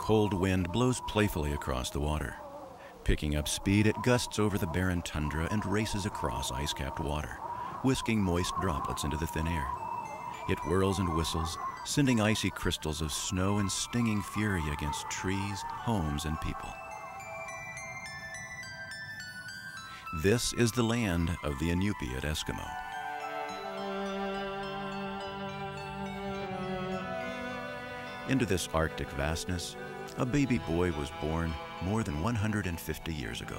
cold wind blows playfully across the water. Picking up speed, it gusts over the barren tundra and races across ice capped water, whisking moist droplets into the thin air. It whirls and whistles, sending icy crystals of snow in stinging fury against trees, homes, and people. This is the land of the Inupiat Eskimo. Into this Arctic vastness, a baby boy was born more than 150 years ago.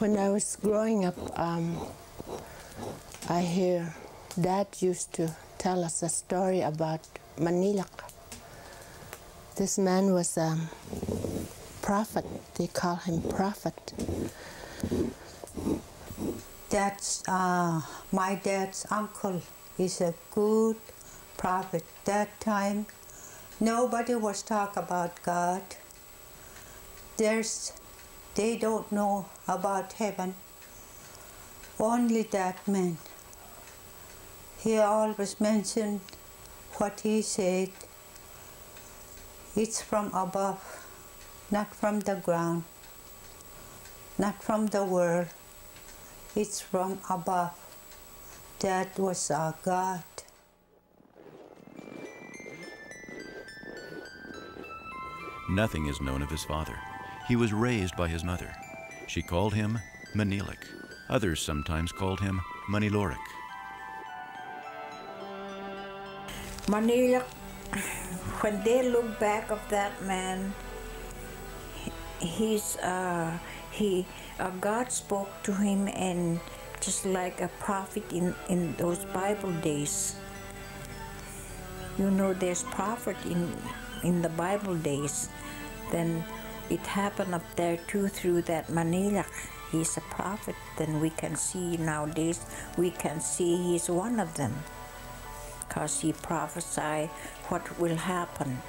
When I was growing up, um, I hear Dad used to tell us a story about Maniilaq. This man was a prophet. They call him prophet. That's uh, my dad's uncle. He's a good prophet. That time, nobody was talk about God. There's, they don't know about heaven. Only that man. He always mentioned what he said. It's from above, not from the ground, not from the world. It's from above. That was our God. Nothing is known of his father. He was raised by his mother. She called him Maniilaq. Others sometimes called him Manilorik. Manila, when they look back of that man, he's uh, he uh, God spoke to him and just like a prophet in in those Bible days. You know, there's prophet in in the Bible days. Then it happened up there too through that Manila. He's a prophet. Then we can see nowadays. We can see he's one of them because he prophesied what will happen.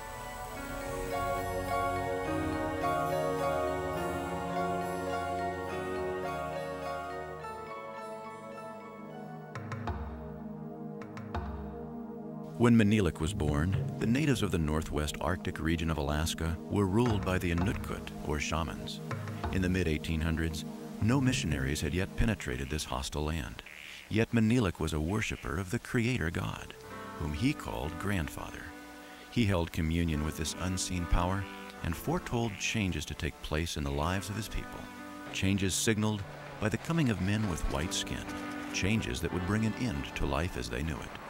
When Maniilaq was born, the natives of the northwest Arctic region of Alaska were ruled by the Inutkut, or shamans. In the mid 1800s, no missionaries had yet penetrated this hostile land. Yet Maniilaq was a worshiper of the Creator God, whom he called Grandfather. He held communion with this unseen power and foretold changes to take place in the lives of his people. Changes signaled by the coming of men with white skin, changes that would bring an end to life as they knew it.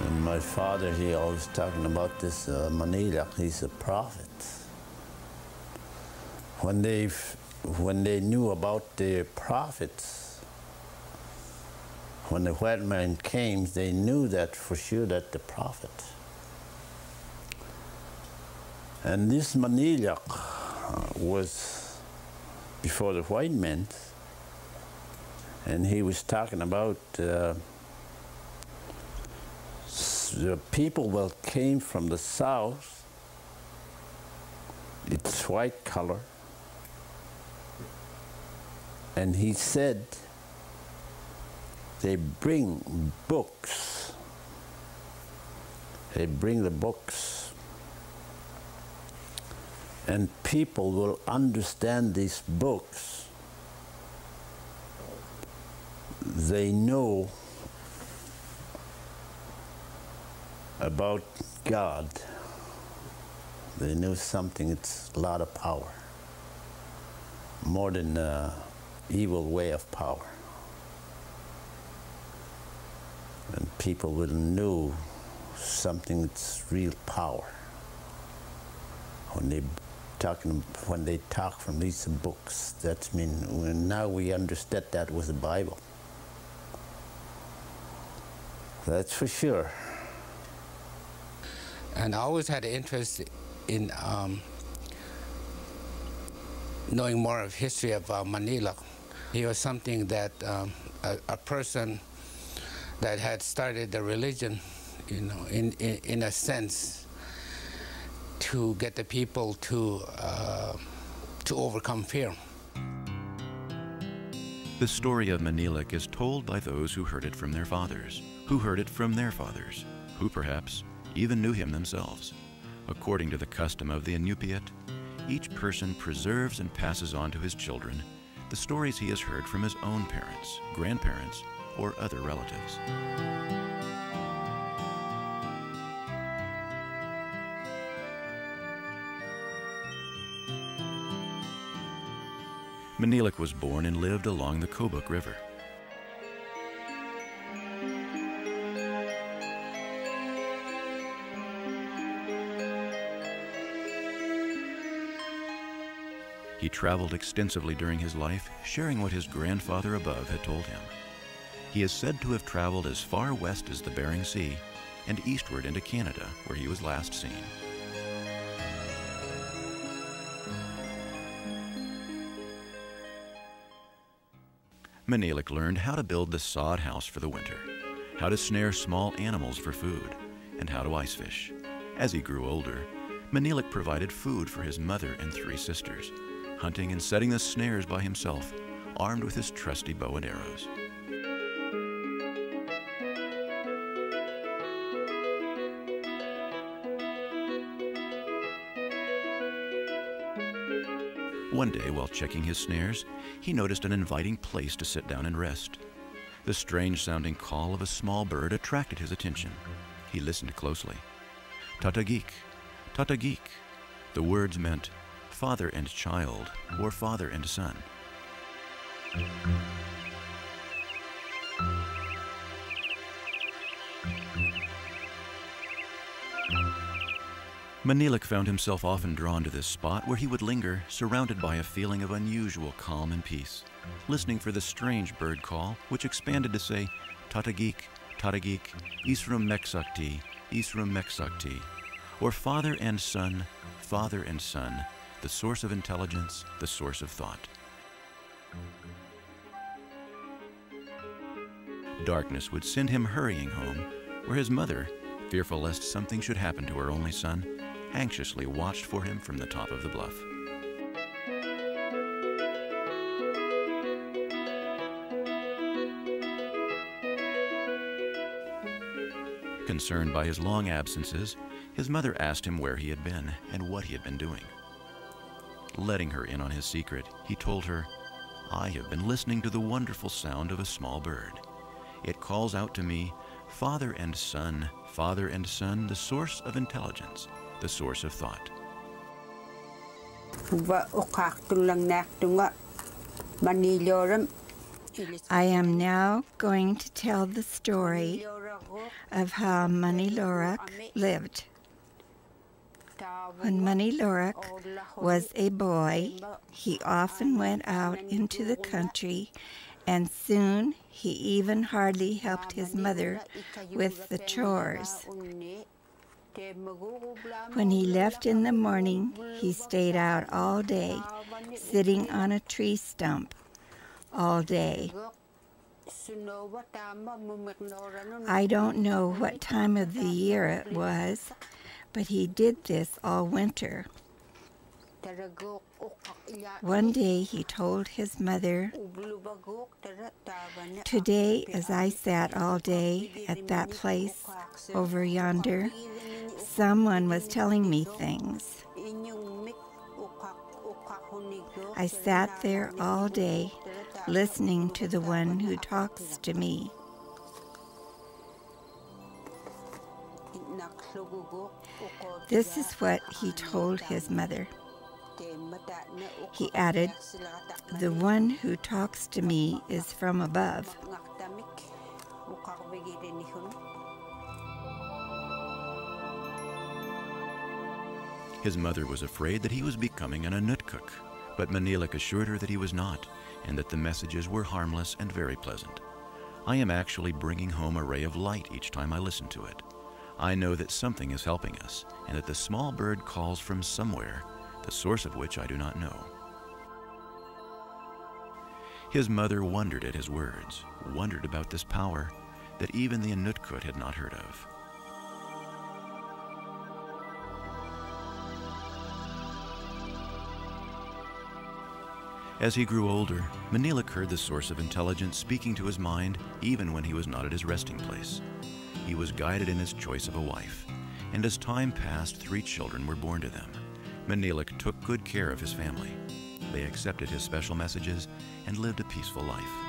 And my father, he always talking about this uh. He's a prophet. When they, when they knew about the prophets, when the white man came, they knew that for sure that the prophet. And this Manila was before the white man, and he was talking about. Uh, the people that came from the south it's white color. And he said they bring books. They bring the books. And people will understand these books. They know about God. They knew something, it's a lot of power. More than uh, evil way of power. And people will know something that's real power when they talking when they talk from these books. That mean now we understand that was the Bible. That's for sure. And I always had an interest in um, knowing more of history of uh, Manila. He was something that um, a, a, person that had started the religion, you know, in, in, in a sense, to get the people to, uh, to overcome fear. The story of Maniilaq is told by those who heard it from their fathers, who heard it from their fathers, who perhaps even knew him themselves. According to the custom of the Inupiat, each person preserves and passes on to his children the stories he has heard from his own parents, grandparents, or other relatives. Maniilaq was born and lived along the Kobuk River. He traveled extensively during his life, sharing what his grandfather above had told him. He is said to have traveled as far west as the Bering Sea and eastward into Canada, where he was last seen. Maniilaq learned how to build the sod house for the winter, how to snare small animals for food, and how to ice fish. As he grew older, Maniilaq provided food for his mother and three sisters hunting and setting the snares by himself, armed with his trusty bow and arrows. One day, while checking his snares, he noticed an inviting place to sit down and rest. The strange sounding call of a small bird attracted his attention. He listened closely. Tatagik, Tatagik. The words meant, father and child, or father and son. Maniilaq found himself often drawn to this spot where he would linger, surrounded by a feeling of unusual calm and peace, listening for the strange bird call, which expanded to say, Tatagik, Tatagik, Isrum Mexakti, Isrum Mexakti, or father and son, father and son, the source of intelligence, the source of thought. Darkness would send him hurrying home, where his mother, fearful lest something should happen to her only son, anxiously watched for him from the top of the bluff. Concerned by his long absences, his mother asked him where he had been and what he had been doing. Letting her in on his secret, he told her, I have been listening to the wonderful sound of a small bird. It calls out to me, Father and Son, Father and Son, the source of intelligence, the source of thought. I am now going to tell the story of how Manilorak lived. When Manilorak was a boy, he often went out into the country, and soon he even hardly helped his mother with the chores. When he left in the morning, he stayed out all day, sitting on a tree stump all day. I don't know what time of the year it was, but he did this all winter. One day he told his mother, Today, as I sat all day at that place over yonder, someone was telling me things. I sat there all day listening to the one who talks to me. This is what he told his mother. He added, The one who talks to me is from above. His mother was afraid that he was becoming an Inutkuk, but Maniilaq assured her that he was not, and that the messages were harmless and very pleasant. I am actually bringing home a ray of light each time I listen to it. I know that something is helping us, and that the small bird calls from somewhere, the source of which I do not know. His mother wondered at his words, wondered about this power that even the Inutkut had not heard of. As he grew older, Maniilaq heard the source of intelligence speaking to his mind even when he was not at his resting place. He was guided in his choice of a wife, and as time passed, three children were born to them. Maniilaq took good care of his family. They accepted his special messages and lived a peaceful life.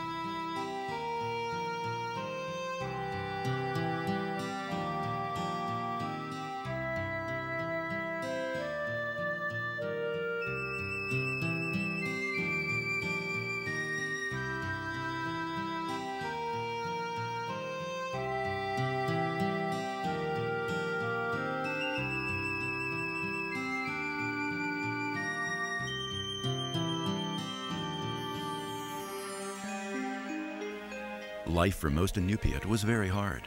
Life for most Inupiat was very hard.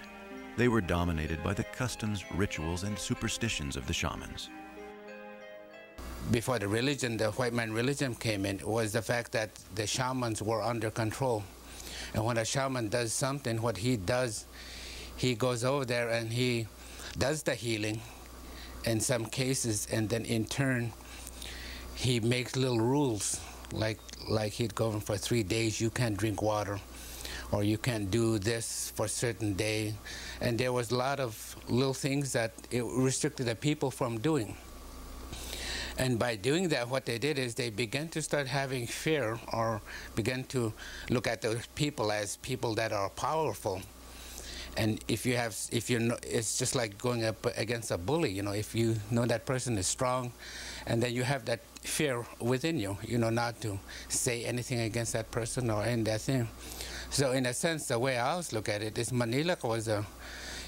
They were dominated by the customs, rituals, and superstitions of the shamans. Before the religion, the white man religion came in, was the fact that the shamans were under control. And when a shaman does something, what he does, he goes over there and he does the healing in some cases, and then in turn, he makes little rules, like like he'd for three days, you can't drink water or you can't do this for a certain day. And there was a lot of little things that it restricted the people from doing. And by doing that, what they did is they began to start having fear or began to look at those people as people that are powerful. And if you have, if you know, it's just like going up against a bully, you know, if you know that person is strong, and then you have that fear within you, you know, not to say anything against that person or any that thing. So in a sense, the way I always look at it is Manila was an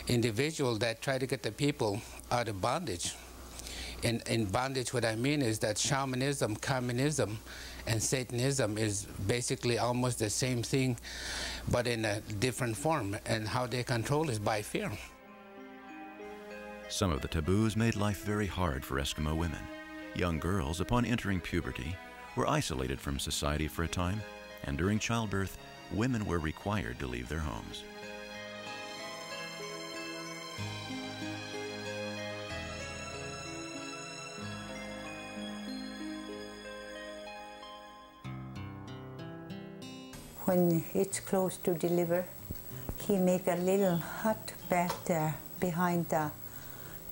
individual that tried to get the people out of bondage. In, in bondage, what I mean is that shamanism, communism, and Satanism is basically almost the same thing, but in a different form. And how they control is by fear. Some of the taboos made life very hard for Eskimo women. Young girls, upon entering puberty, were isolated from society for a time, and during childbirth, women were required to leave their homes. When it's close to deliver, he make a little hut back there behind the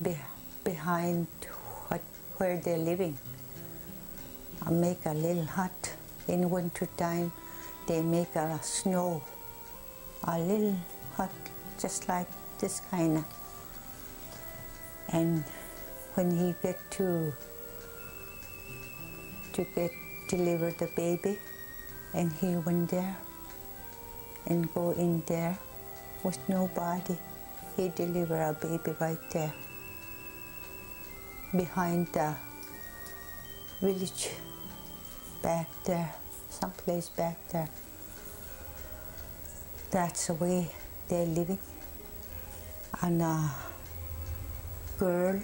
be, behind what, where they're living. I make a little hut in winter time they make a snow, a little hut just like this kind of. And when he get to to get deliver the baby, and he went there and go in there with nobody. He deliver a baby right there behind the village back there someplace back there. That's the way they're living. And a girl,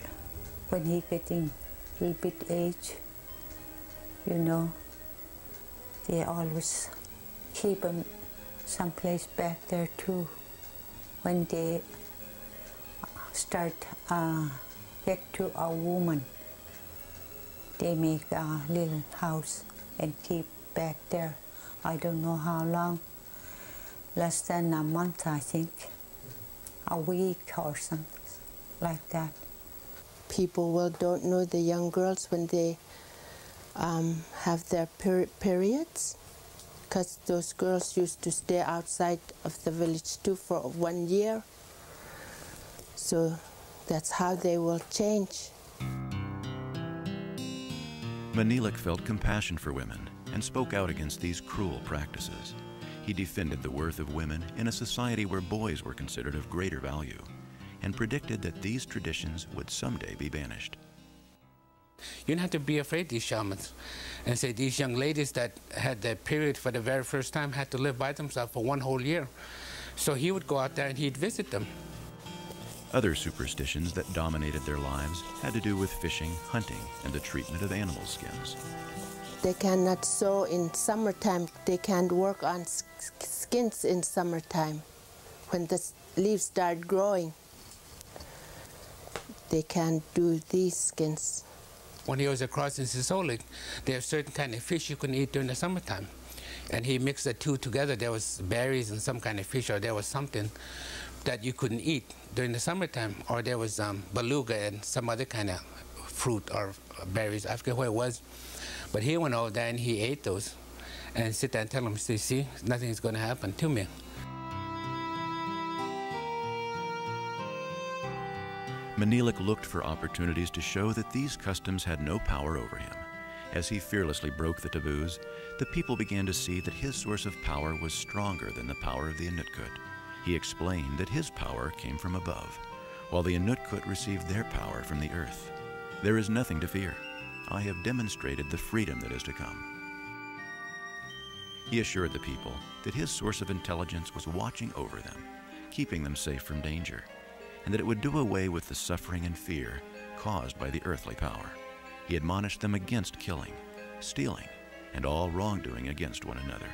when he getting a little bit age, you know, they always keep him someplace back there too. When they start uh, get to a woman, they make a little house and keep back there. I don't know how long, less than a month, I think, a week or something like that. People will don't know the young girls when they um, have their peri- periods, because those girls used to stay outside of the village too for one year. So that's how they will change. Maniilaq felt compassion for women and spoke out against these cruel practices. He defended the worth of women in a society where boys were considered of greater value and predicted that these traditions would someday be banished. You don't have to be afraid these shamans. And say these young ladies that had their period for the very first time had to live by themselves for one whole year. So he would go out there and he'd visit them. Other superstitions that dominated their lives had to do with fishing, hunting, and the treatment of animal skins. They cannot sow in summertime. They can't work on skins in summertime when the leaves start growing. They can't do these skins. When he was across in Sisualik, there are certain kind of fish you couldn't eat during the summertime. And he mixed the two together. There was berries and some kind of fish, or there was something that you couldn't eat during the summertime. Or there was um, beluga and some other kind of fruit or berries. I forget what it was. But he went over there and he ate those and sit there and tell them, see, see, nothing's going to happen to me. Maniilaq looked for opportunities to show that these customs had no power over him. As he fearlessly broke the taboos, the people began to see that his source of power was stronger than the power of the Inutkut. He explained that his power came from above, while the Inutkut received their power from the earth. There is nothing to fear. I have demonstrated the freedom that is to come. He assured the people that his source of intelligence was watching over them, keeping them safe from danger, and that it would do away with the suffering and fear caused by the earthly power. He admonished them against killing, stealing, and all wrongdoing against one another.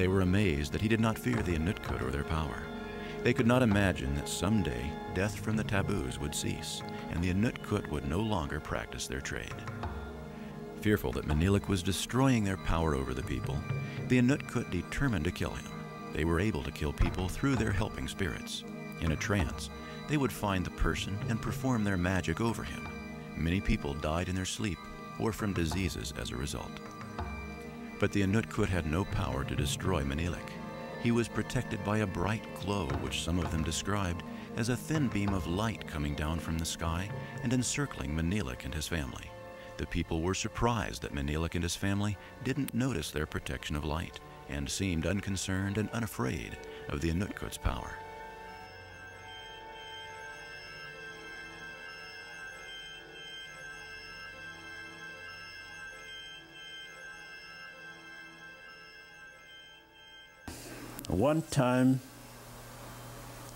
They were amazed that he did not fear the Inutkut or their power. They could not imagine that someday death from the taboos would cease and the Inutkut would no longer practice their trade. Fearful that Maniilaq was destroying their power over the people, the Inutkut determined to kill him. They were able to kill people through their helping spirits. In a trance, they would find the person and perform their magic over him. Many people died in their sleep or from diseases as a result. But the Inutkut had no power to destroy Maniilaq. He was protected by a bright glow, which some of them described as a thin beam of light coming down from the sky and encircling Maniilaq and his family. The people were surprised that Maniilaq and his family didn't notice their protection of light and seemed unconcerned and unafraid of the Inutkut's power. One time,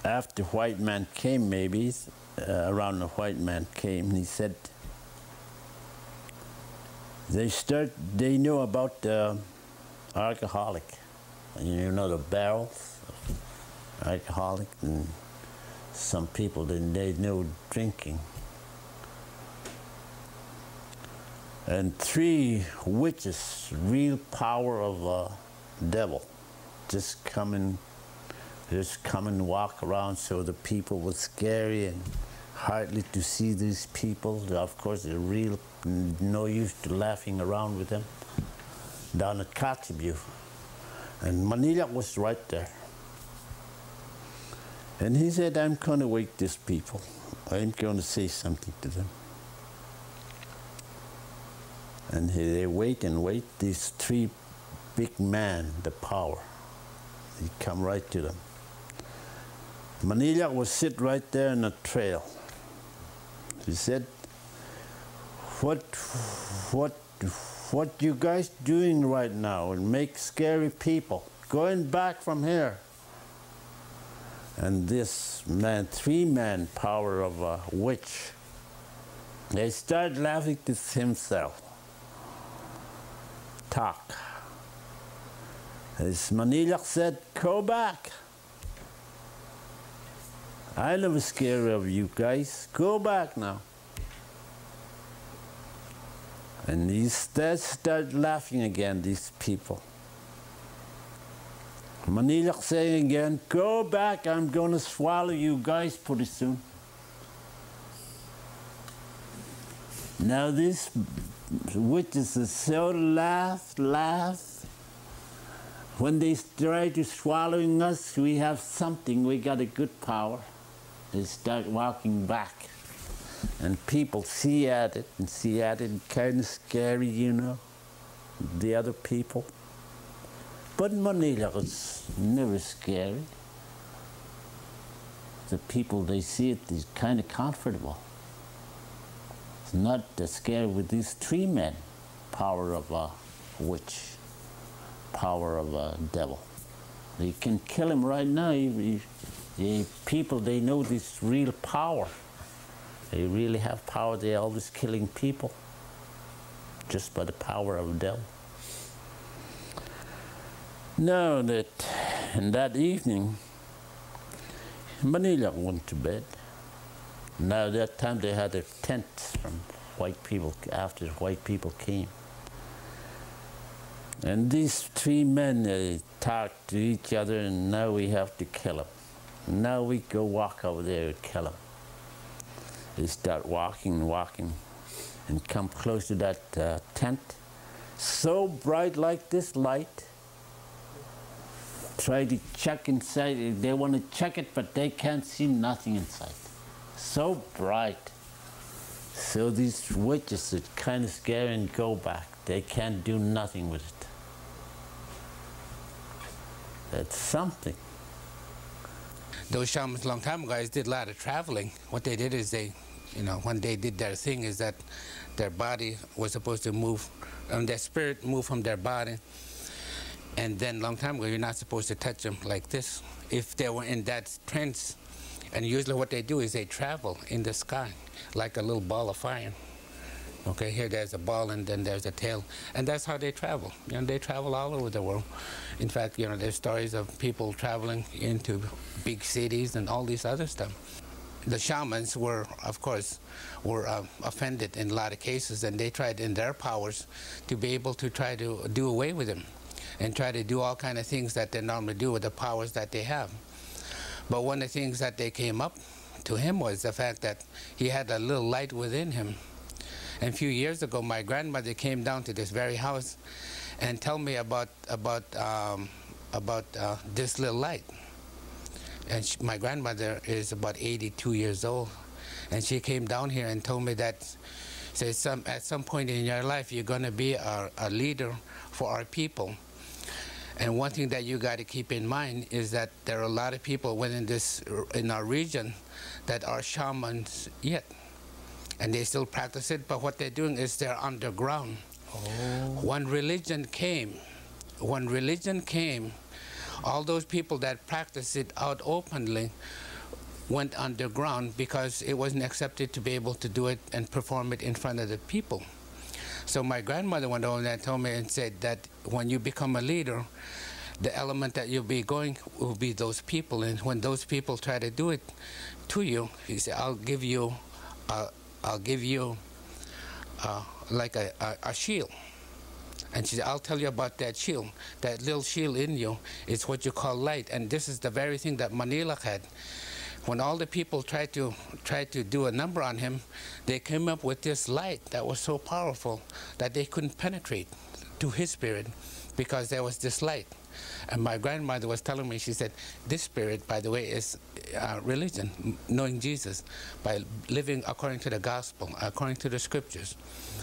after white man came, maybe uh, around the white man came, he said they start. They knew about the alcoholic, you know the barrels, of alcoholic, and some people didn't. They knew drinking. And three witches, real power of a devil just come and just come and walk around so the people were scary and hardly to see these people. Of course, they're real, no use to laughing around with them down at Kotzebue. And Manila was right there. And he said, I'm going to wake these people. I'm going to say something to them. And he, they wait and wait, these three big men, the power. He come right to them. Manila was sit right there in the trail. He said, "What, what, what you guys doing right now? And make scary people going back from here." And this man, three man power of a witch, They started laughing to himself. Talk. As Maniilaq said, go back. I never scared of you guys. Go back now. And he start laughing again, these people. Maniilaq saying again, go back, I'm going to swallow you guys pretty soon. Now this witches so laugh, laugh. When they try to swallowing us, we have something, we got a good power. They start walking back. And people see at it and see at it, kind of scary, you know, the other people. But Manila is never scary. The people, they see it, is kind of comfortable. It's not scary with these three men, power of a witch, power of a devil. They can kill him right now. The people, they know this real power. They really have power. They're always killing people just by the power of the devil. Now that, and that evening, Manila went to bed. Now that time they had a tent from white people after white people came. And these three men they talked to each other, and now we have to kill them. Now we go walk over there and kill them. They start walking and walking and come close to that uh, tent. So bright like this light. Try to check inside. They want to check it, but they can't see nothing inside. So bright. So these witches are kind of scary and go back. They can't do nothing with it. That's something those shamans long time ago guys did a lot of traveling. What they did is they, you know, when they did their thing is that their body was supposed to move, and their spirit moved from their body. And then long time ago, you're not supposed to touch them like this. If they were in that trance, and usually what they do is they travel in the sky like a little ball of fire. Okay, here there's a ball and then there's a tail. And that's how they travel. You know, they travel all over the world. In fact, you know, there's stories of people traveling into big cities and all these other stuff. The shamans were, of course, were uh, offended in a lot of cases and they tried in their powers to be able to try to do away with them and try to do all kind of things that they normally do with the powers that they have. But one of the things that they came up to him was the fact that he had a little light within him and a few years ago, my grandmother came down to this very house and told me about about um, about uh, this little light. And she, my grandmother is about 82 years old, and she came down here and told me that, said some at some point in your life you're going to be a, a leader for our people. And one thing that you got to keep in mind is that there are a lot of people within this in our region that are shamans yet and they still practice it, but what they're doing is they're underground. Oh. When religion came, when religion came, all those people that practiced it out openly went underground because it wasn't accepted to be able to do it and perform it in front of the people. So my grandmother went over and told me and said that when you become a leader, the element that you'll be going will be those people. And when those people try to do it to you, he said, I'll give you a, I'll give you uh, like a, a, a, shield. And she said, I'll tell you about that shield. That little shield in you is what you call light. And this is the very thing that Manila had. When all the people tried to try to do a number on him, they came up with this light that was so powerful that they couldn't penetrate to his spirit because there was this light. And my grandmother was telling me, she said, this spirit, by the way, is uh, religion, knowing Jesus, by living according to the gospel, according to the scriptures.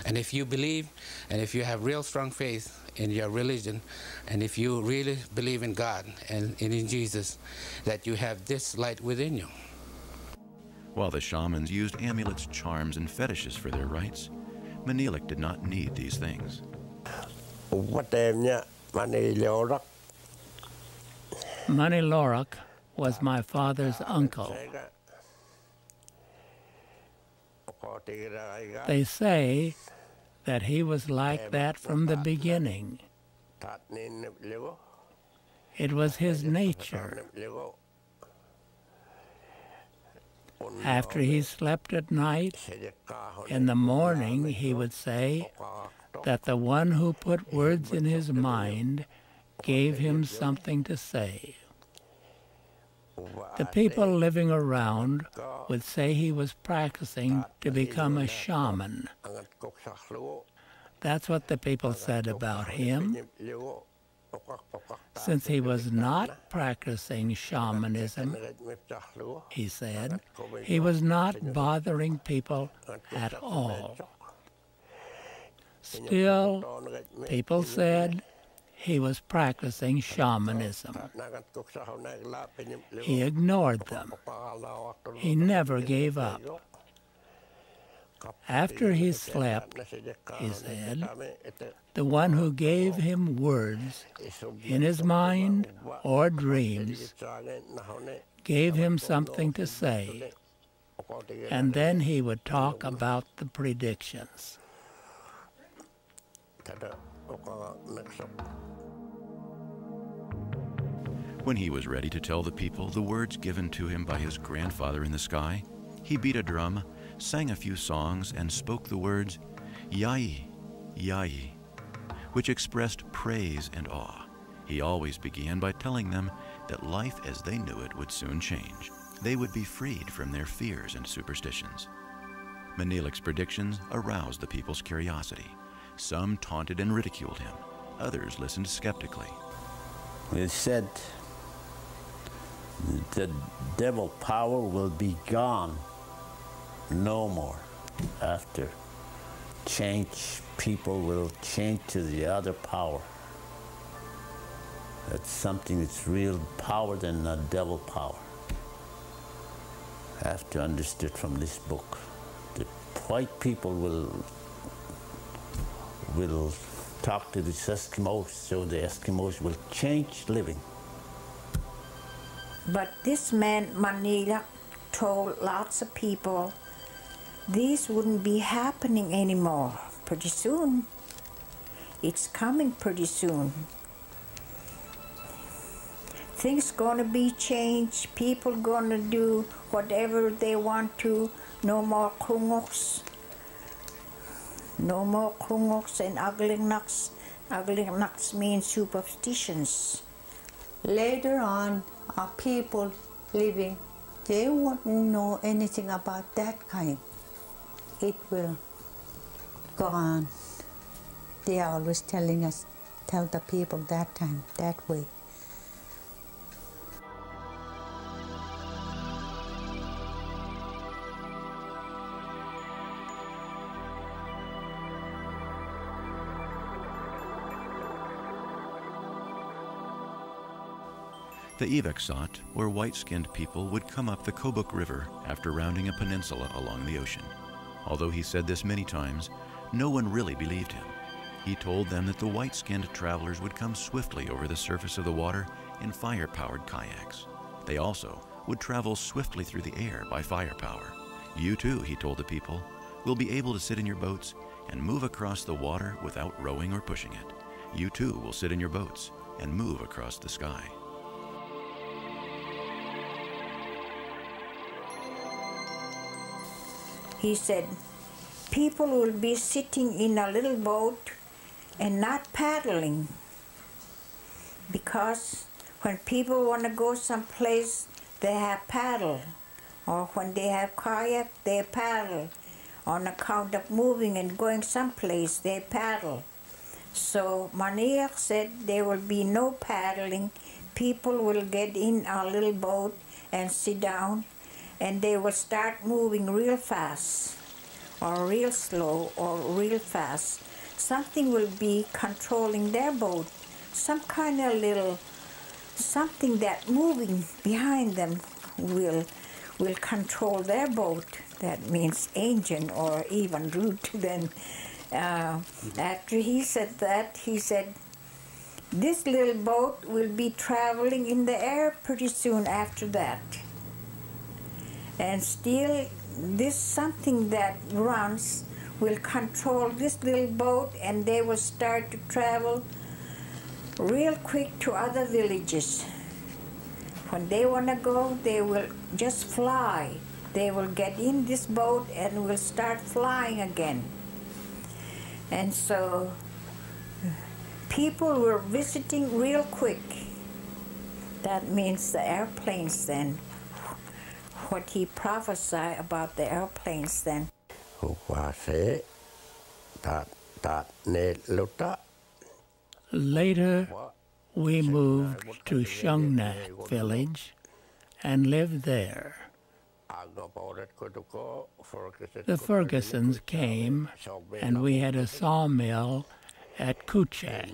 And if you believe, and if you have real strong faith in your religion, and if you really believe in God and, and in Jesus, that you have this light within you. While the shamans used amulets, charms, and fetishes for their rites, Maniilaq did not need these things. Mani Lorak was my father's uncle. They say that he was like that from the beginning. It was his nature. After he slept at night, in the morning he would say that the one who put words in his mind gave him something to say. The people living around would say he was practicing to become a shaman. That's what the people said about him. Since he was not practicing shamanism, he said, he was not bothering people at all. Still, people said he was practicing shamanism. He ignored them. He never gave up. After he slept, he said, the one who gave him words in his mind or dreams gave him something to say, and then he would talk about the predictions. When he was ready to tell the people the words given to him by his grandfather in the sky, he beat a drum, sang a few songs, and spoke the words, Yai, Yai, which expressed praise and awe. He always began by telling them that life as they knew it would soon change. They would be freed from their fears and superstitions. Maniilaq's predictions aroused the people's curiosity. Some taunted and ridiculed him. Others listened skeptically. It said the devil power will be gone no more after change people will change to the other power that's something that's real power than the devil power I have to understand from this book that white people will will talk to the Eskimos so the Eskimos will change living But this man, Manila, told lots of people this wouldn't be happening anymore pretty soon. It's coming pretty soon. Things gonna be changed. People gonna do whatever they want to. No more krungoks. No more krungoks and uglingnucks. Uglingnucks means superstitions. Later on, our people living, they won't know anything about that kind. It will go on. They are always telling us, tell the people that time, that way. The Evaksot were white-skinned people would come up the Kobuk River after rounding a peninsula along the ocean. Although he said this many times, no one really believed him. He told them that the white-skinned travelers would come swiftly over the surface of the water in fire-powered kayaks. They also would travel swiftly through the air by firepower. You too, he told the people, will be able to sit in your boats and move across the water without rowing or pushing it. You too will sit in your boats and move across the sky. He said, people will be sitting in a little boat and not paddling because when people want to go someplace, they have paddle. Or when they have kayak, they paddle. On account of moving and going someplace, they paddle. So Maniak said there will be no paddling. People will get in a little boat and sit down and they will start moving real fast or real slow or real fast. Something will be controlling their boat. Some kind of little something that moving behind them will will control their boat. That means engine or even route. Then uh, after he said that, he said, this little boat will be traveling in the air pretty soon after that. And still, this something that runs will control this little boat and they will start to travel real quick to other villages. When they want to go, they will just fly. They will get in this boat and will start flying again. And so people were visiting real quick. That means the airplanes then. What he prophesied about the airplanes then. Later, we moved to Shungnak village and lived there. The Fergusons came and we had a sawmill at Kuchak.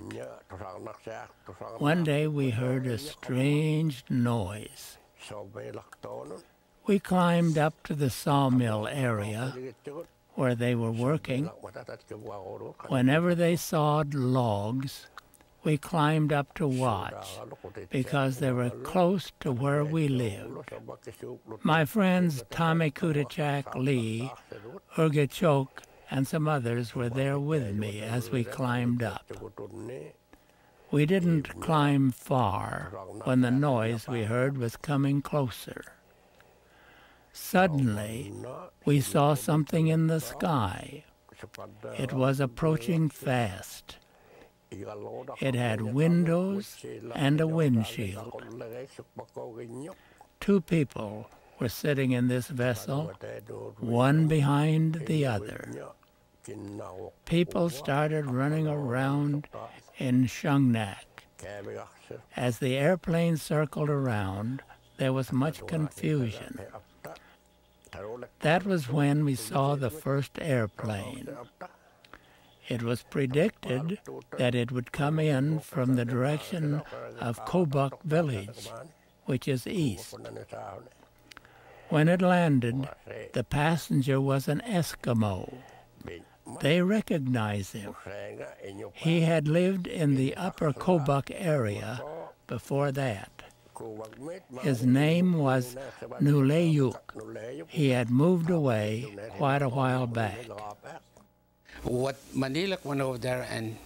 One day we heard a strange noise. We climbed up to the sawmill area where they were working. Whenever they sawed logs, we climbed up to watch because they were close to where we lived. My friends Tommy Kutachak Lee, Urgachok, and some others were there with me as we climbed up. We didn't climb far when the noise we heard was coming closer. Suddenly, we saw something in the sky. It was approaching fast. It had windows and a windshield. Two people were sitting in this vessel, one behind the other. People started running around in Shungnak. As the airplane circled around, there was much confusion. That was when we saw the first airplane. It was predicted that it would come in from the direction of Kobuk village, which is east. When it landed, the passenger was an Eskimo. They recognized him. He had lived in the upper Kobuk area before that. His name was Nuleyuk. He had moved away quite a while back. What Maniilaq went over there and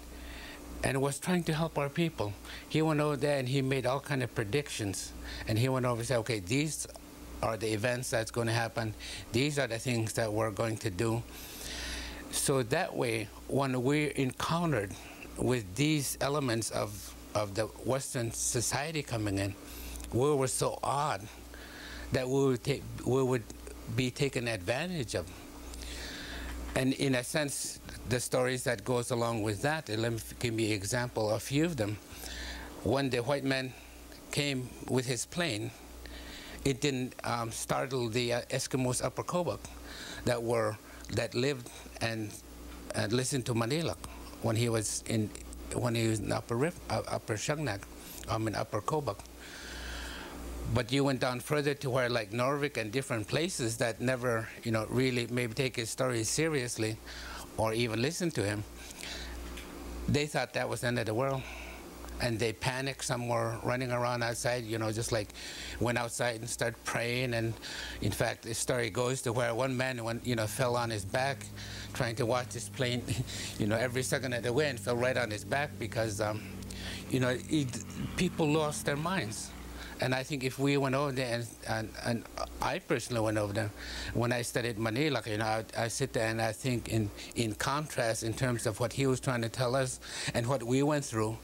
and was trying to help our people. He went over there and he made all kind of predictions. And he went over and said, okay, these are the events that's going to happen. These are the things that we're going to do. So that way, when we encountered with these elements of, of the Western society coming in, we were so odd that we would, take, we would be taken advantage of. And in a sense, the stories that goes along with that, let me give me an example, a few of them. When the white man came with his plane, it didn't um, startle the uh, Eskimos upper Kobuk that were that lived and, and listened to Maniilaq when he was in when he was in upper uh, upper Shungnak, I mean upper Kobuk. But you went down further to where like Noorvik and different places that never, you know, really maybe take his story seriously or even listen to him. They thought that was the end of the world. And they panicked. Some were running around outside, you know, just like went outside and started praying. And in fact, the story goes to where one man, went, you know, fell on his back trying to watch this plane, you know, every second of the wind fell right on his back because, um, you know, it, people lost their minds. And I think if we went over there, and, and, and I personally went over there, when I studied Maniilaq, you know, I, I, sit there and I think in, in contrast in terms of what he was trying to tell us and what we went through,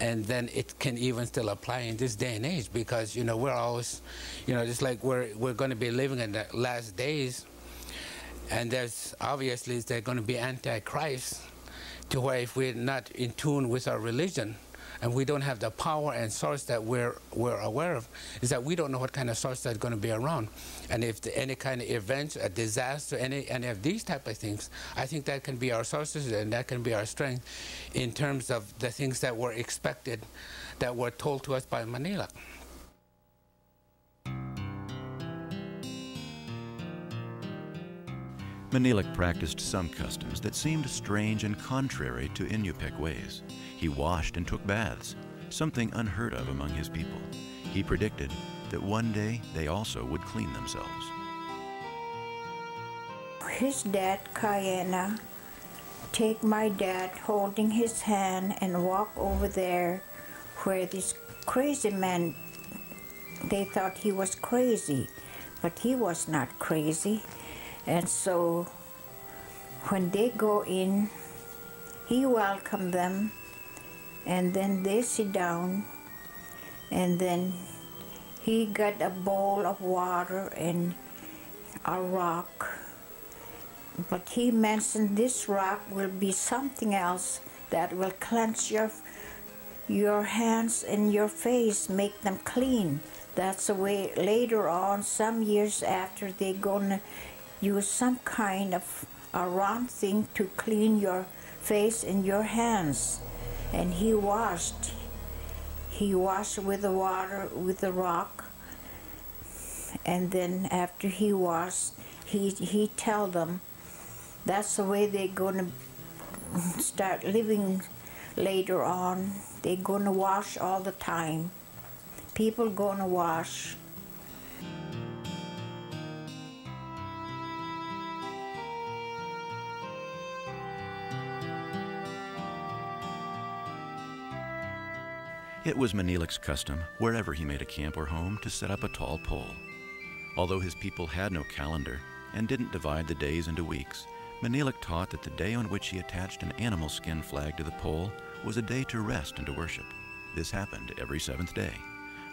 and then it can even still apply in this day and age because, you know, we're always, you know, just like we're, we're going to be living in the last days, and there's obviously there's going to be antichrist to where if we're not in tune with our religion, and we don't have the power and source that we're, we're aware of, is that we don't know what kind of source that's going to be around. And if the, any kind of event, a disaster, any, any of these type of things, I think that can be our sources and that can be our strength in terms of the things that were expected, that were told to us by Maniilaq. Maniilaq practiced some customs that seemed strange and contrary to Iñupiaq ways. He washed and took baths, something unheard of among his people. He predicted that one day they also would clean themselves. his dad, Kayena, take my dad holding his hand and walk over there where this crazy man, they thought he was crazy, but he was not crazy. And so when they go in, he welcomed them and then they sit down and then he got a bowl of water and a rock. But he mentioned this rock will be something else that will cleanse your your hands and your face make them clean. That's the way later on some years after they're gonna use some kind of a round thing to clean your face and your hands. And he washed. He washed with the water with the rock. And then after he washed he he tell them that's the way they're going to start living later on. They're going to wash all the time. People going to wash It was Maniilaq's custom, wherever he made a camp or home, to set up a tall pole. Although his people had no calendar and didn't divide the days into weeks, Maniilaq taught that the day on which he attached an animal skin flag to the pole was a day to rest and to worship. This happened every seventh day.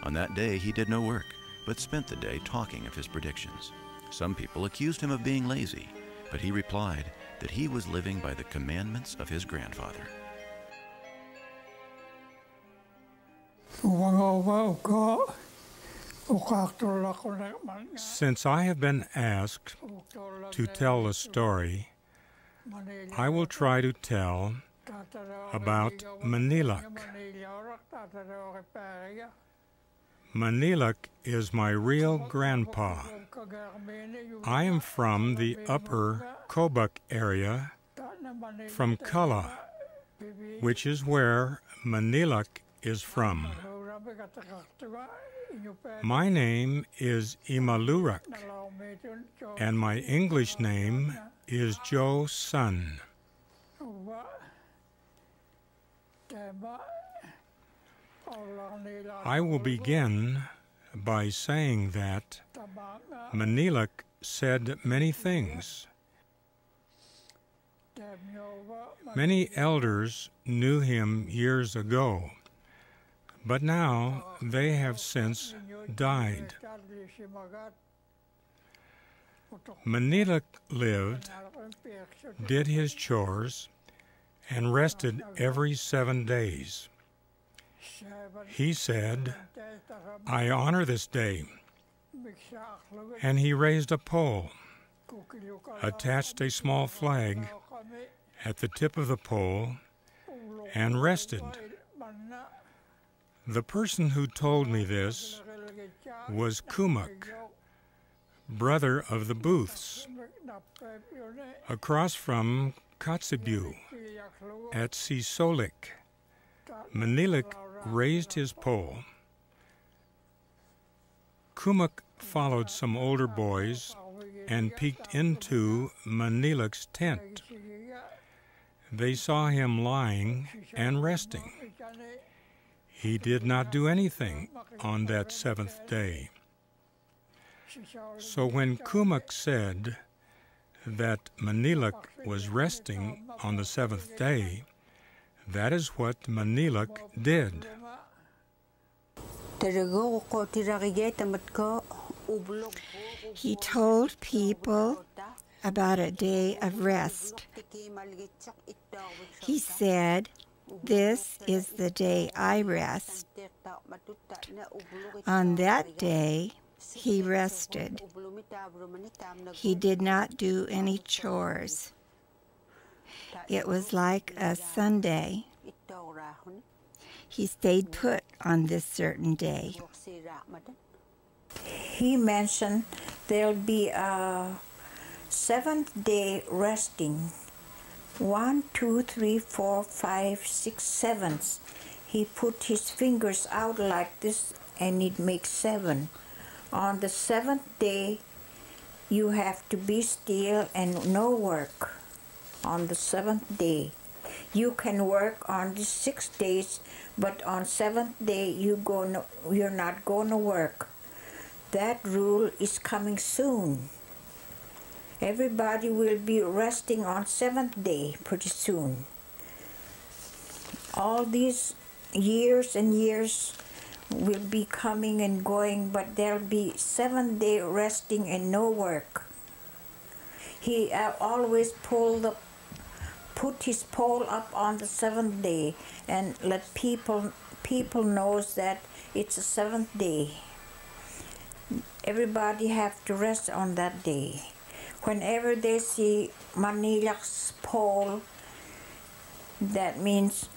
On that day, he did no work, but spent the day talking of his predictions. Some people accused him of being lazy, but he replied that he was living by the commandments of his grandfather. Since I have been asked to tell a story, I will try to tell about Maniilaq. Maniilaq is my real grandpa. I am from the upper Kobuk area, from Kala, which is where Maniilaq is from. My name is Imaluruk, and my English name is Joe Sun. I will begin by saying that Maniilaq said many things. Many elders knew him years ago, but now they have since died. Maniilaq lived, did his chores, and rested every seven days. He said, I honor this day. And he raised a pole, attached a small flag at the tip of the pole, and rested. The person who told me this was Kumuk, brother of the Booths, across from Kotzebue at Sisualik. Maniilaq raised his pole. Kumuk followed some older boys and peeked into Maniilaq's tent. They saw him lying and resting. He did not do anything on that seventh day. So when Kumuk said that Maniilaq was resting on the seventh day, that is what Maniilaq did. He told people about a day of rest. He said, This is the day I rest. On that day, he rested. He did not do any chores. It was like a Sunday. He stayed put on this certain day. He mentioned there'll be a seventh day resting. One, two, three, four, five, six, sevens. He put his fingers out like this and it makes seven. On the seventh day, you have to be still and no work on the seventh day. You can work on the six days, but on seventh day you go no, you're not going to work. That rule is coming soon. Everybody will be resting on seventh day pretty soon. All these years and years will be coming and going, but there'll be seven day resting and no work. He uh, always pulled the, put his pole up on the seventh day and let people people knows that it's a seventh day. Everybody have to rest on that day. Whenever they see Maniilaq's pole, that means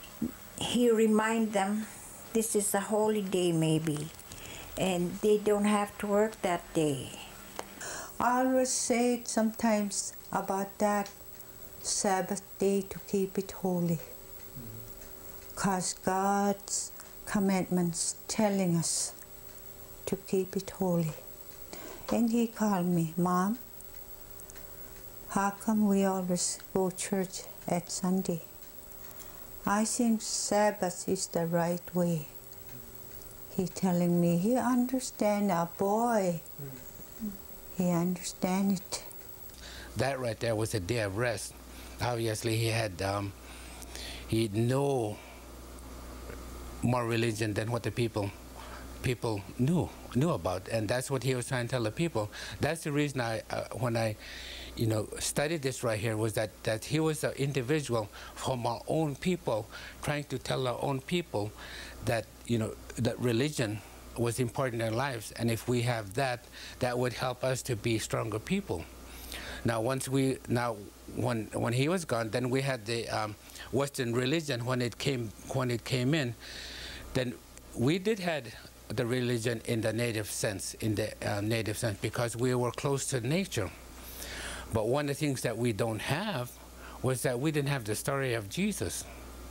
he remind them this is a holy day maybe and they don't have to work that day. I always say sometimes about that Sabbath day to keep it holy. Mm-hmm. Because God's commandments telling us to keep it holy. And he called me, Mom, how come we always go church at Sunday? I think Sabbath is the right way. He telling me he understand a boy. He understand it. That right there was a day of rest. Obviously, he had um, he no more religion than what the people people knew knew about, and that's what he was trying to tell the people. That's the reason I uh, when I you know, studied this right here was that, that he was an individual from our own people trying to tell our own people that, you know, that religion was important in their lives. And if we have that, that would help us to be stronger people. Now, once we, now, when, when he was gone, then we had the um, Western religion when it came, when it came in, then we did had the religion in the native sense, in the uh, native sense, because we were close to nature. But one of the things that we don't have was that we didn't have the story of Jesus.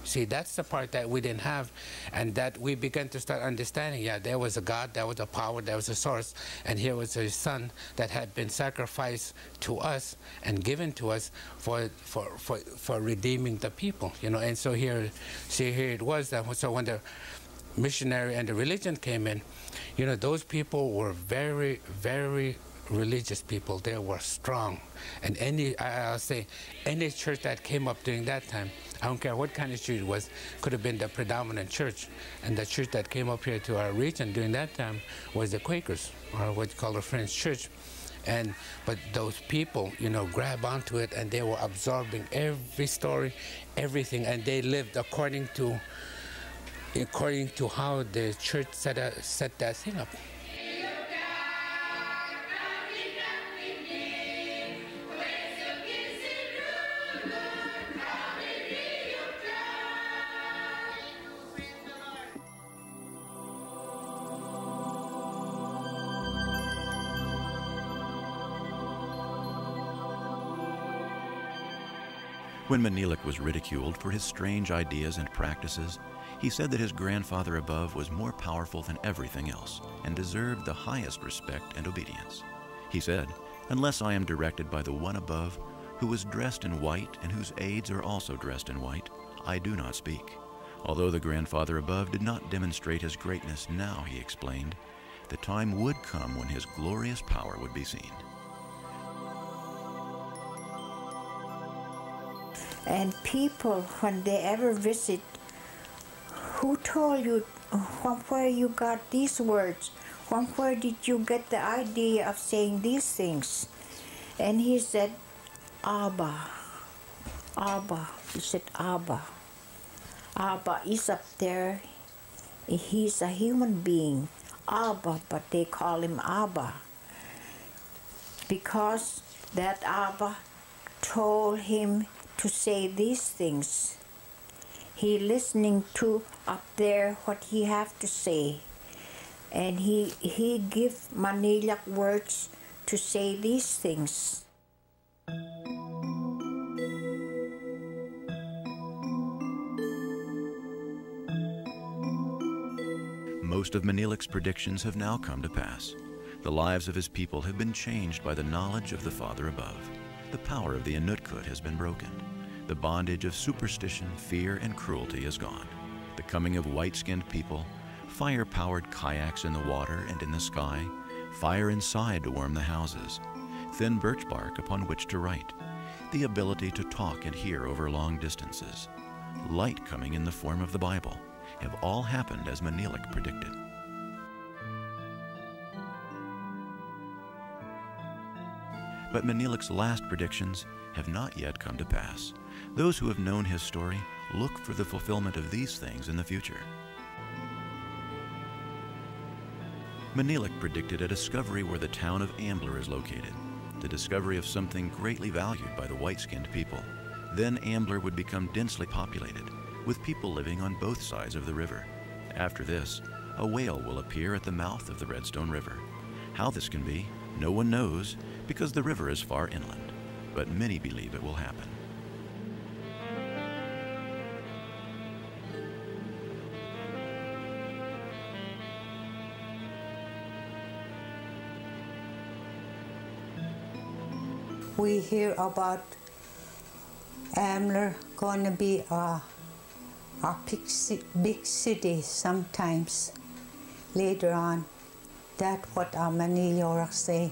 See, that's the part that we didn't have, and that we began to start understanding. Yeah, there was a God, there was a power, there was a source, and here was a Son that had been sacrificed to us and given to us for for for, for redeeming the people. You know, and so here, see, here it was that. So when the missionary and the religion came in, you know, those people were very, very religious people. They were strong. And any, I'll say, any church that came up during that time, I don't care what kind of church it was, could have been the predominant church. And the church that came up here to our region during that time was the Quakers, or what you call the Friends church. And but those people, you know, grab onto it, and they were absorbing every story, everything, and they lived according to according to how the church set, a, set that thing up. When Maniilaq was ridiculed for his strange ideas and practices, he said that his grandfather above was more powerful than everything else and deserved the highest respect and obedience. He said, Unless I am directed by the one above, who is dressed in white and whose aides are also dressed in white, I do not speak. Although the grandfather above did not demonstrate his greatness now, he explained, the time would come when his glorious power would be seen. And people, when they ever visit, who told you, from where you got these words? From where did you get the idea of saying these things? And he said, Abba. Abba. He said, Abba. Abba is up there. He's a human being. Abba, but they call him Abba. Because that Abba told him to say these things. He listening to up there what he have to say. And he he give Maniilaq words to say these things. Most of Maniilaq's predictions have now come to pass. The lives of his people have been changed by the knowledge of the Father above. The power of the Inutkut has been broken. The bondage of superstition, fear, and cruelty is gone. The coming of white skinned people, fire powered kayaks in the water and in the sky, fire inside to warm the houses, thin birch bark upon which to write, the ability to talk and hear over long distances, light coming in the form of the Bible, have all happened as Maniilaq predicted. But Maniilaq's last predictions have not yet come to pass. Those who have known his story look for the fulfillment of these things in the future. Maniilaq predicted a discovery where the town of Ambler is located, the discovery of something greatly valued by the white skinned people. Then Ambler would become densely populated, with people living on both sides of the river. After this, a whale will appear at the mouth of the Redstone River. How this can be, no one knows because the river is far inland, but many believe it will happen. We hear about Ambler gonna be a, a big, big city sometimes later on. That's what our Manilorak say.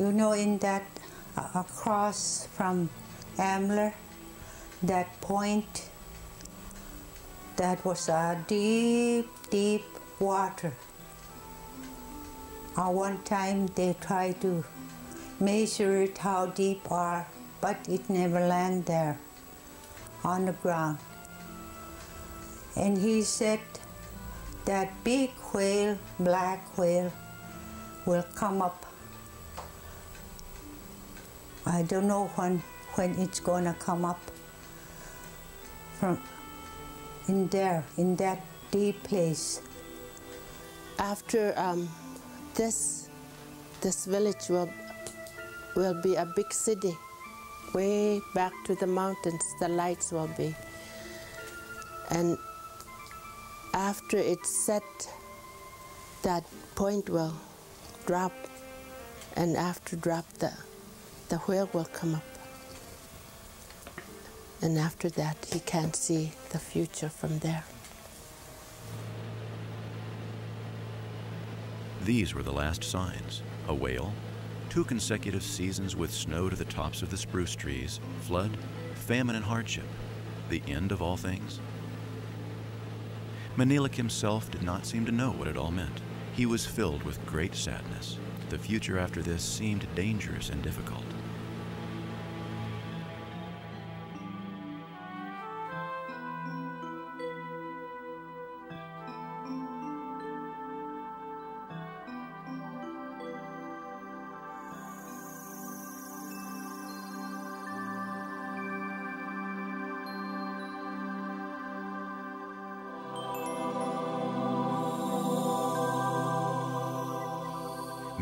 You know, in that uh, across from Ambler, that point, that was a deep, deep water. Uh, one time they tried to measure it how deep are, but it never land there on the ground. And he said that big whale, black whale, will come up. I don't know when when it's gonna come up from in there, in that deep place. After um, this, this village will will be a big city. Way back to the mountains, the lights will be. And after it's set, that point will drop, and after drop, the the whale will come up. And after that, he can't see the future from there. These were the last signs a whale, two consecutive seasons with snow to the tops of the spruce trees, flood, famine, and hardship, the end of all things. Maniilaq himself did not seem to know what it all meant. He was filled with great sadness. The future after this seemed dangerous and difficult.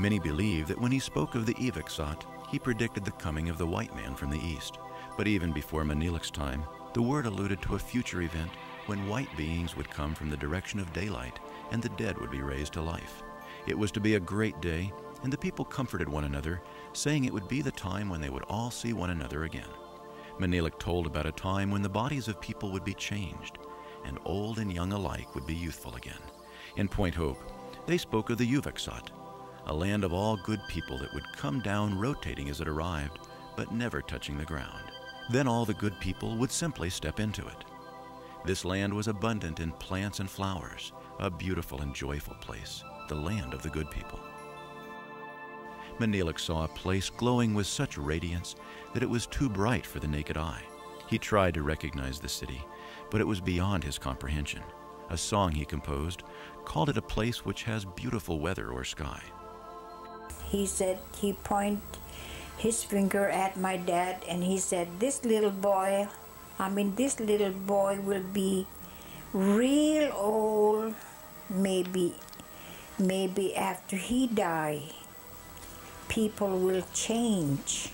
Many believe that when he spoke of the Eviksat, he predicted the coming of the white man from the east. But even before Maniilaq's time, the word alluded to a future event when white beings would come from the direction of daylight and the dead would be raised to life. It was to be a great day, and the people comforted one another, saying it would be the time when they would all see one another again. Maniilaq told about a time when the bodies of people would be changed, and old and young alike would be youthful again. In Point Hope, they spoke of the Yuvaksat, a land of all good people that would come down rotating as it arrived, but never touching the ground. Then all the good people would simply step into it. This land was abundant in plants and flowers, a beautiful and joyful place, the land of the good people. Maniilaq saw a place glowing with such radiance that it was too bright for the naked eye. He tried to recognize the city, but it was beyond his comprehension. A song he composed called it a place which has beautiful weather or sky. He said he pointed his finger at my dad and he said, This little boy, I mean, this little boy will be real old, maybe, maybe after he die, people will change.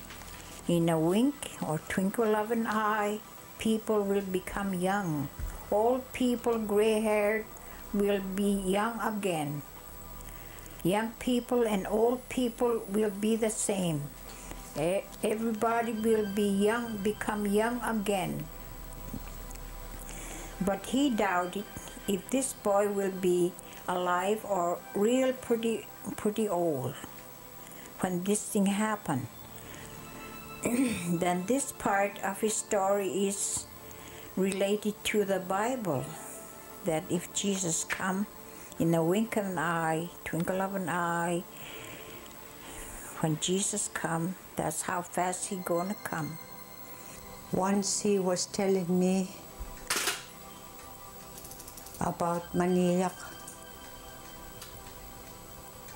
In a wink or twinkle of an eye, people will become young. Old people, gray haired, will be young again. Young people and old people will be the same. Everybody will be young, become young again. But he doubted if this boy will be alive or real pretty, pretty old when this thing happened. then this part of his story is related to the Bible that if Jesus come in a wink of an eye, twinkle of an eye, when Jesus come, that's how fast he gonna come. Once he was telling me about Maniilaq,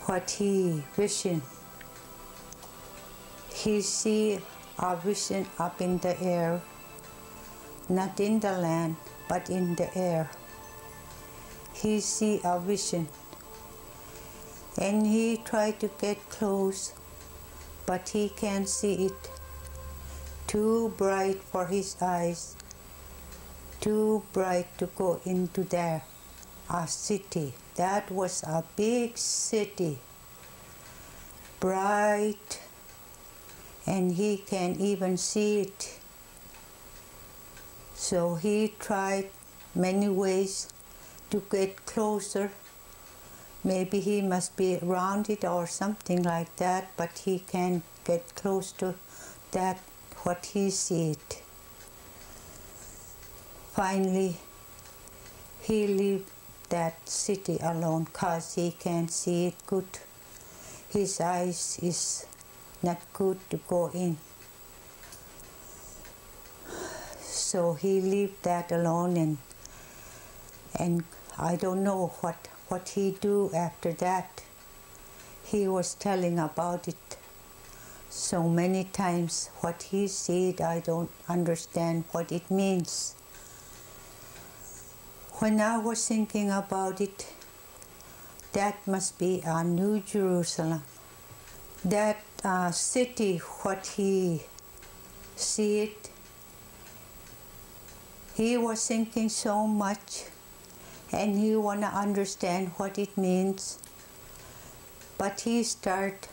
what he vision. He see a vision up in the air, not in the land, but in the air. He see a vision, and he try to get close, but he can't see it. Too bright for his eyes too bright to go into there. A city. That was a big city. Bright. And he can even see it. So he tried many ways to get closer. Maybe he must be around it or something like that, but he can get close to that, what he see it. Finally, he left that city alone because he can't see it good. His eyes is not good to go in. So he leave that alone and and I don't know what, what he do after that. He was telling about it so many times. What he said, I don't understand what it means when I was thinking about it, that must be a New Jerusalem. That uh, city, what he see it, he was thinking so much and he want to understand what it means. But he start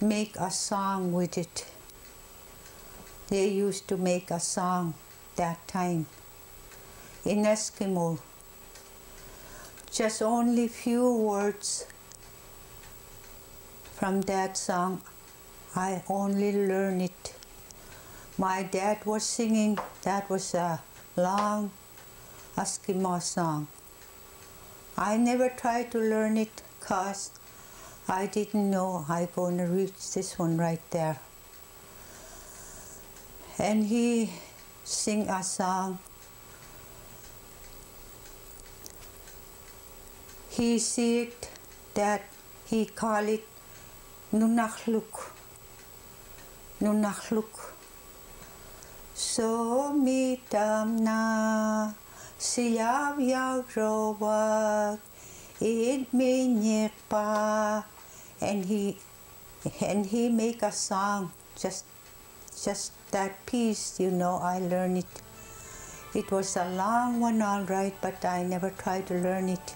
make a song with it. They used to make a song that time in Eskimo. Just only few words from that song. I only learned it. My dad was singing, that was a long Eskimo song. I never tried to learn it because I didn't know I gonna reach this one right there. And he sing a song he see it that he call it nunachluk. Nunachluk. So mitam na siyav yav robak it me pa and he and he make a song just just that piece you know I learned it. It was a long one all right but I never tried to learn it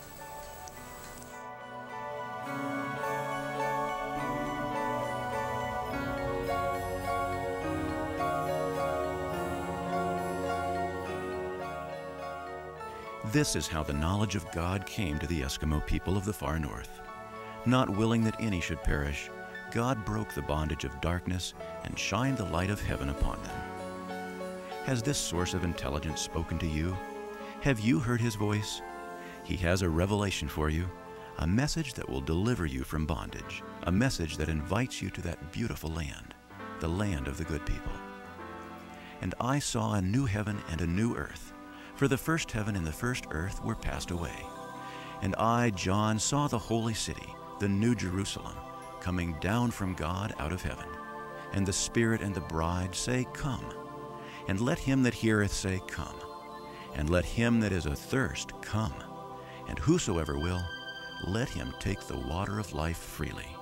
This is how the knowledge of God came to the Eskimo people of the far north. Not willing that any should perish, God broke the bondage of darkness and shined the light of heaven upon them. Has this source of intelligence spoken to you? Have you heard his voice? He has a revelation for you, a message that will deliver you from bondage, a message that invites you to that beautiful land, the land of the good people. And I saw a new heaven and a new earth for the first heaven and the first earth were passed away. And I, John, saw the holy city, the new Jerusalem, coming down from God out of heaven. And the Spirit and the bride say, Come. And let him that heareth say, Come. And let him that is athirst come. And whosoever will, let him take the water of life freely.